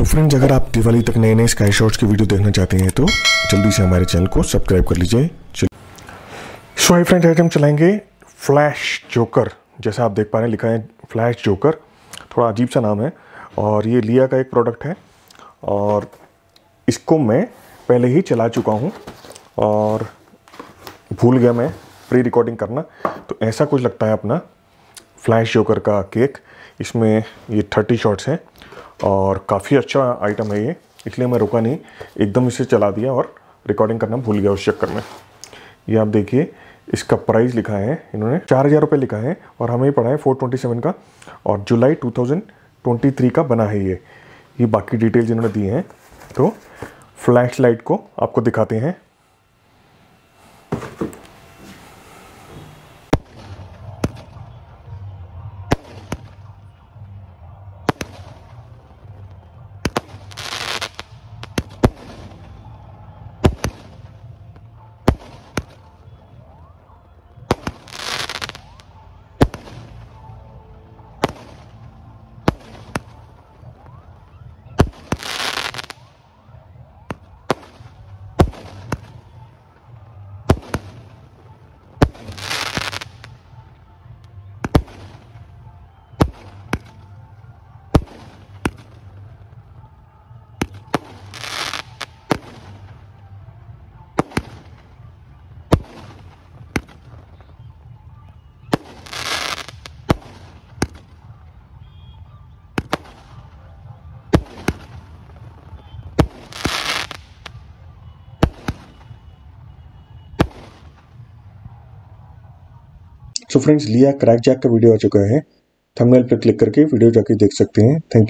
So friends अगर आप दिवाली तक नए नए स्काई शॉट्स की वीडियो देखना चाहते हैं तो जल्दी से हमारे चैनल को सब्सक्राइब कर लीजिए। सो हाई फ्रेंड्स आज हम चलाएँगे फ्लैश जोकर जैसा आप देख पा रहे हैं, लिखा है फ्लैश जोकर थोड़ा अजीब सा नाम है और ये लिया का एक प्रोडक्ट है और इसको मैं पहले ही चला चुका हूँ और भूल गया मैं प्री रिकॉर्डिंग करना। तो ऐसा कुछ लगता है अपना फ्लैश जोकर का केक इसमें ये थर्टी शॉट्स हैं। और काफ़ी अच्छा आइटम है ये। इसलिए मैं रुका नहीं। एकदम इसे चला दिया और रिकॉर्डिंग करना भूल गया उस चक्कर में। ये आप देखिए, इसका प्राइस लिखा है इन्होंने। चार हज़ार रुपये लिखा है और हमें पड़ा है फोर ट्वेंटी सेवन का। और July two thousand twenty three का बना है ये। ये बाकी डिटेल्स इन्होंने दी हैं। तो फ्लैश लाइट को आपको दिखाते हैं। सो फ्रेंड्स लिया क्रैक जैक का वीडियो आ चुका है। थंबनेल पर क्लिक करके वीडियो जाके देख सकते हैं। Thank you